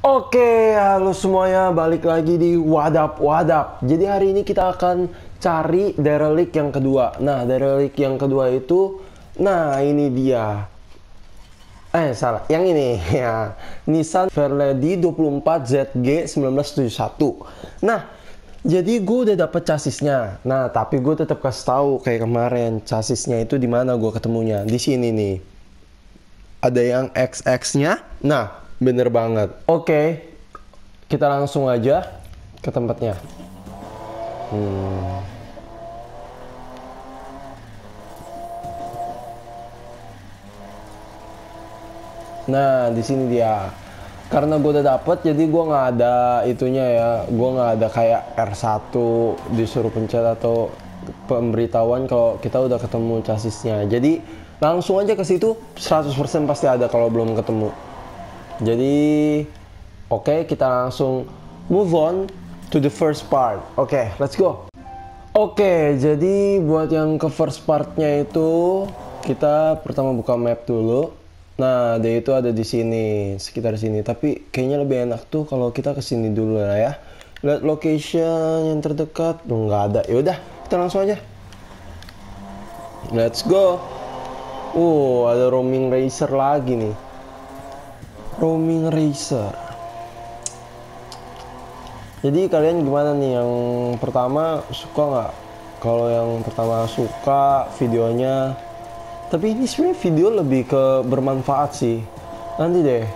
Oke, halo semuanya, balik lagi di Wadap Wadap. Jadi hari ini kita akan cari derelict yang kedua. Nah, derelict yang kedua itu, nah ini dia. Eh, salah, yang ini ya. Nissan Fairlady 24 ZG 1971. Nah, jadi gue udah dapet chassisnya. Nah, tapi gue tetap kasih tahu kayak kemarin chassisnya itu di mana gue ketemunya. Di sini nih. Ada yang XX-nya. Nah, bener banget. Oke, kita langsung aja ke tempatnya. Hmm. Nah, di sini dia. Karena gue udah dapet, jadi gue nggak ada itunya ya. Gue nggak ada kayak R1 disuruh pencet atau pemberitahuan kalau kita udah ketemu chassisnya. Jadi langsung aja ke situ 100% pasti ada kalau belum ketemu. Jadi oke okay, kita langsung move on to the first part. Oke, okay, let's go. Oke, okay, jadi buat yang ke first partnya itu kita pertama buka map dulu. Nah, dia itu ada di sini, sekitar sini. Tapi kayaknya lebih enak tuh kalau kita ke sini dulu lah ya. Lihat location yang terdekat, nggak ada. Yaudah, kita langsung aja. Let's go. Oh, ada roaming racer lagi nih. Roaming racer. Jadi kalian gimana nih? Yang pertama suka nggak? Kalau yang pertama suka videonya tapi ini sebenarnya video lebih ke bermanfaat sih nanti deh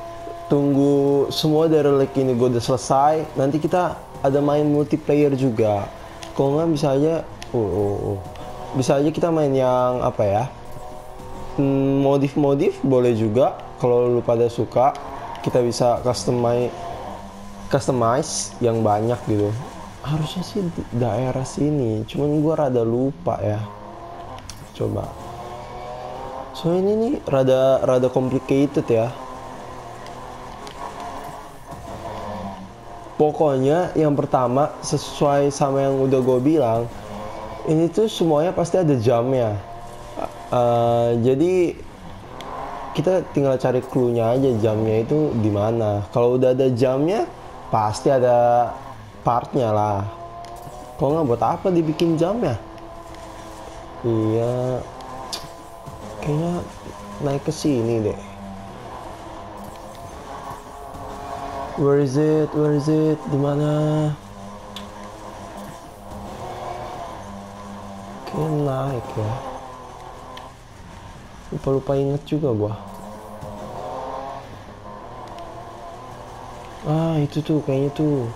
tunggu semua dari like ini gue udah selesai nanti kita ada main multiplayer juga kalau nggak bisa aja oh, oh, oh. bisa aja kita main yang apa ya hmm, modif-modif boleh juga kalau lu pada suka kita bisa customize customize yang banyak gitu harusnya sih daerah sini cuman gue rada lupa ya coba So ini nih rada rada complicated ya. Pokoknya yang pertama sesuai sama yang udah gue bilang, ini tuh semuanya pasti ada jamnya. Uh, jadi kita tinggal cari clue-nya aja jamnya itu di mana. Kalau udah ada jamnya, pasti ada partnya lah. Kalau nggak buat apa dibikin jamnya? Iya, kayaknya naik ke sini deh where is it where is it di mana kayaknya naik ya lupa lupa inget juga gua ah itu tuh kayaknya tuh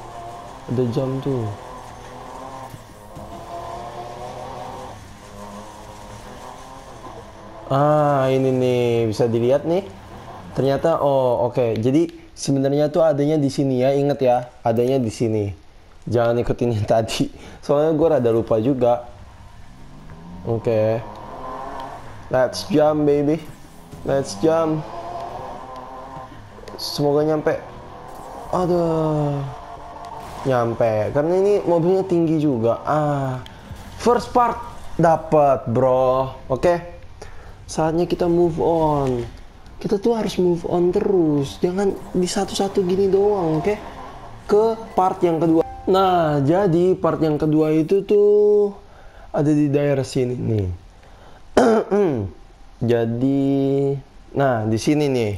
ada jam tuh Ah, ini nih bisa dilihat nih. Ternyata oh oke. Okay. Jadi sebenarnya tuh adanya di sini ya. Ingat ya, adanya di sini. Jangan ikutin yang tadi. Soalnya gue rada lupa juga. Oke. Okay. Let's jump baby. Let's jump. Semoga nyampe. Aduh. Nyampe. Karena ini mobilnya tinggi juga. Ah. First part dapat, bro. Oke. Okay? saatnya kita move on kita tuh harus move on terus jangan di satu-satu gini doang oke okay? ke part yang kedua nah jadi part yang kedua itu tuh ada di daerah sini nih jadi nah di sini nih.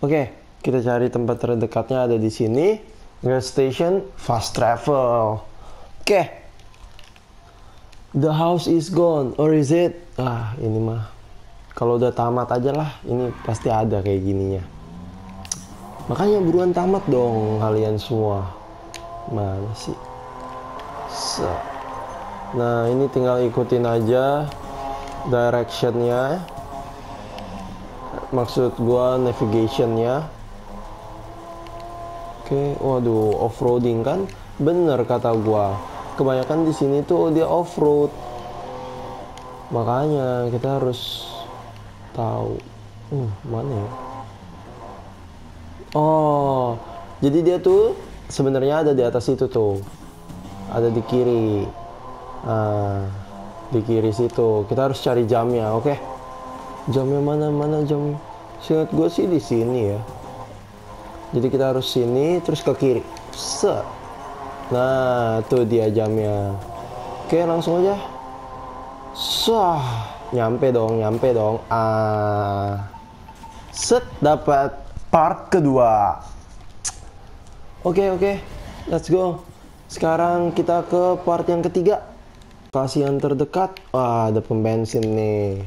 Oke kita cari tempat terdekatnya ada di sini. Gas station fast travel. Oke. The house is gone or is it? Ah ini mah kalau udah tamat aja lah ini pasti ada kayak gininya. Makanya buruan tamat dong kalian semua. Mana sih? So. nah ini tinggal ikutin aja directionnya. Maksud gua navigationnya. Oke waduh off-roading kan? Bener kata gua. Kebanyakan di sini tuh dia off-road. Makanya kita harus tahu uh mana ya? Oh jadi dia tuh sebenarnya ada di atas itu tuh. Ada di kiri. Nah di kiri situ kita harus cari jamnya oke okay? jamnya mana mana jam singkat gue sih di sini ya Jadi kita harus sini terus ke kiri. Set. Nah, tuh dia jamnya. Oke, langsung aja. Sah, nyampe dong, nyampe dong. Ah. Set dapat part kedua. Oke, oke. Let's go. Sekarang kita ke part yang ketiga. Yang terdekat. Wah, ada pembensin nih.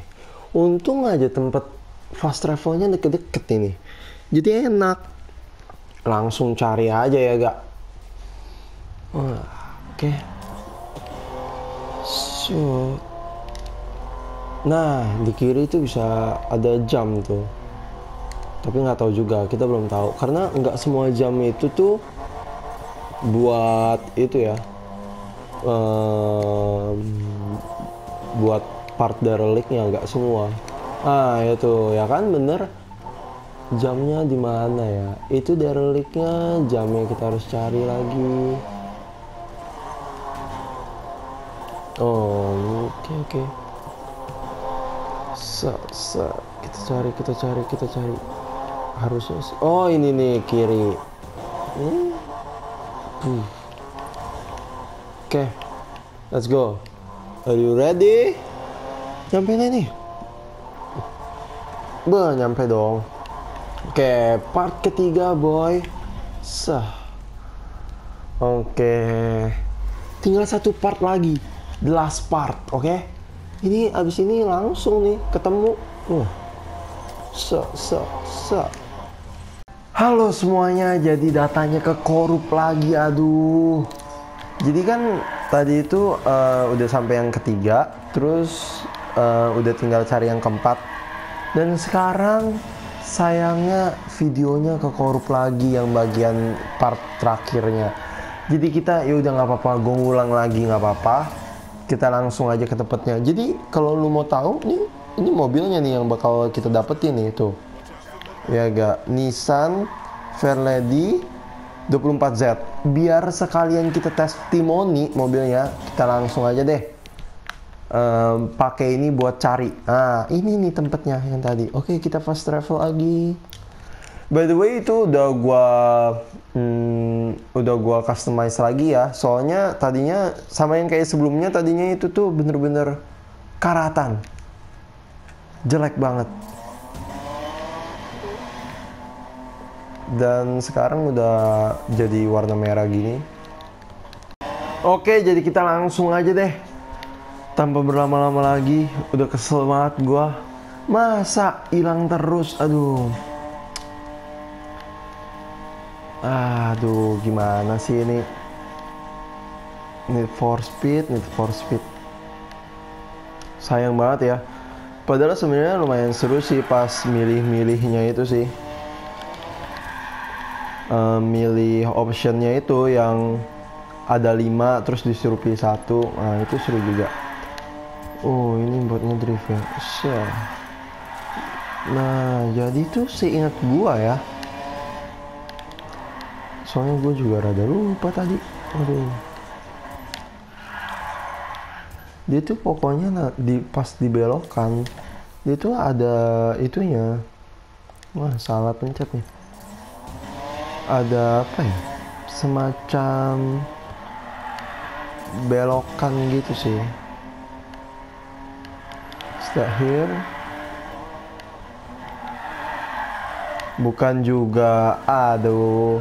Untung aja tempat fast travelnya deket-deket ini. Jadi enak. Langsung cari aja ya, gak? Oke. So, nah di kiri itu bisa ada jam tuh. Tapi nggak tahu juga, kita belum tahu. Karena nggak semua jam itu tuh buat itu ya, buat part derelictnya nggak semua. Ah itu ya kan bener jamnya di mana ya? Itu derelictnya jamnya kita harus cari lagi. Oh, oke okay, oke. Okay. Sa, sa, kita cari, kita cari, kita cari. Harusnya, oh ini nih kiri. Hmm. Hmm. Oke, okay. let's go. Are you ready? Nyampe nih nih. Be, nyampe dong. Oke, okay, part ketiga boy. Sah. Oke. Okay. Tinggal satu part lagi the last part, oke? Okay? Ini abis ini langsung nih ketemu. Uh. Se, se, se. Halo semuanya, jadi datanya ke korup lagi, aduh. Jadi kan tadi itu uh, udah sampai yang ketiga, terus uh, udah tinggal cari yang keempat. Dan sekarang sayangnya videonya ke korup lagi yang bagian part terakhirnya. Jadi kita ya udah nggak apa-apa, gue ngulang lagi nggak apa-apa kita langsung aja ke tempatnya. Jadi kalau lu mau tahu nih ini mobilnya nih yang bakal kita dapetin nih itu. Ya gak Nissan Fairlady 24Z. Biar sekalian kita testimoni mobilnya, kita langsung aja deh. Um, pakai ini buat cari. Ah, ini nih tempatnya yang tadi. Oke, kita fast travel lagi. By the way itu udah gua hmm, udah gua customize lagi ya. Soalnya tadinya sama yang kayak sebelumnya tadinya itu tuh bener-bener karatan. Jelek banget. Dan sekarang udah jadi warna merah gini. Oke, jadi kita langsung aja deh. Tanpa berlama-lama lagi, udah kesel banget gua. Masa hilang terus? Aduh. Aduh, gimana sih ini? Need for speed, need for speed. Sayang banget ya. Padahal sebenarnya lumayan seru sih pas milih-milihnya itu sih. Uh, milih optionnya itu yang ada lima terus disuruh pilih satu. Nah, itu seru juga. Oh, ini buat ngedrift ya. Syah. Nah, jadi tuh seingat gua ya soalnya gue juga rada lupa tadi aduh dia tuh pokoknya di pas dibelokan dia tuh ada itunya wah salah pencet nih ada apa ya? Semacam belokan gitu sih. Start here bukan juga aduh.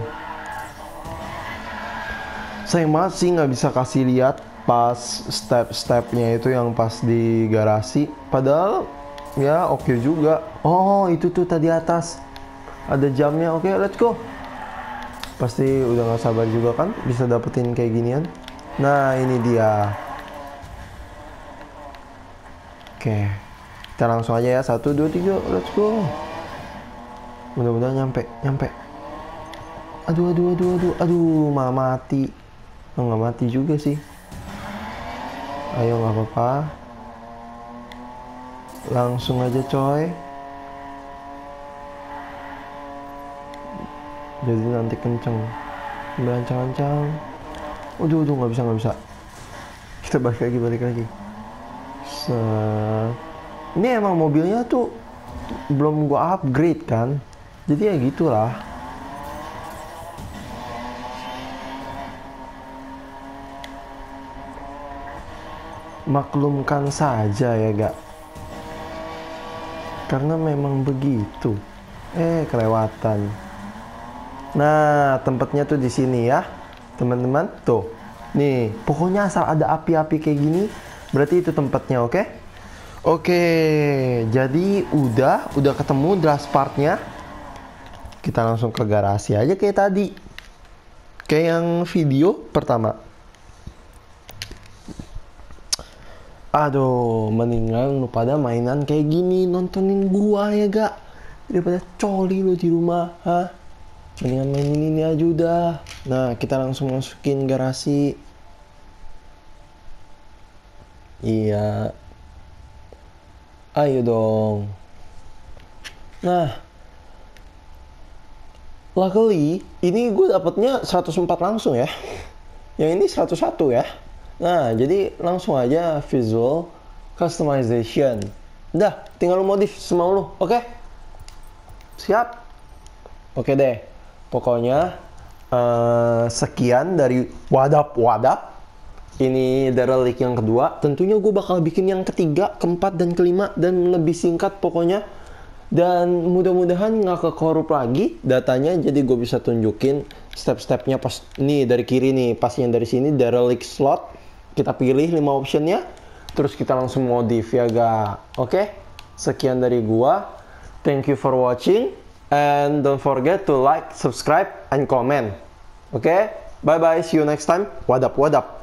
Sayang banget sih nggak bisa kasih lihat pas step-stepnya itu yang pas di garasi. Padahal ya oke okay juga. Oh itu tuh tadi atas. Ada jamnya. Oke okay, let's go pasti udah nggak sabar juga kan bisa dapetin kayak ginian? Nah ini dia. Oke kita langsung aja ya. Satu dua tiga let's go. Mudah-mudahan nyampe nyampe. Aduh aduh aduh aduh aduh. Mama mati. Oh, nggak mati juga sih. Ayo nggak apa-apa. Langsung aja coy jadi nanti kenceng. Berancang-ancang udah udah nggak bisa nggak bisa. Kita balik lagi balik lagi. Se ini emang mobilnya tuh belum gua upgrade kan? Jadi ya gitulah. Maklumkan saja ya gak. Karena memang begitu. Eh kelewatan nah tempatnya tuh di sini ya teman-teman. Tuh nih pokoknya asal ada api-api kayak gini berarti itu tempatnya oke? Okay? oke jadi udah udah ketemu draft partnya. Kita langsung ke garasi aja kayak tadi. Kayak yang video pertama. Aduh mendingan lu pada mainan kayak gini nontonin gua ya gak daripada coli lu di rumah ha mendingan mainin ini aja udah. Nah kita langsung masukin garasi. Iya. Ayo dong. Nah. Luckily ini gue dapetnya 104 langsung ya. Yang ini 101 ya. Nah jadi langsung aja visual customization. Udah tinggal lu modif semau lu oke? Okay? siap? Oke okay deh pokoknya uh, sekian dari wadap. Wadap. Ini derelict yang kedua. Tentunya gue bakal bikin yang ketiga keempat dan kelima dan lebih singkat pokoknya. Dan mudah-mudahan nggak ke korup lagi datanya jadi gue bisa tunjukin step-stepnya pas nih dari kiri nih pas yang dari sini derelict slot. Kita pilih lima optionnya terus kita langsung modif ya ga oke? Okay? sekian dari gua. Thank you for watching and don't forget to like subscribe and comment. Oke okay? bye bye see you next time. Wadap wadap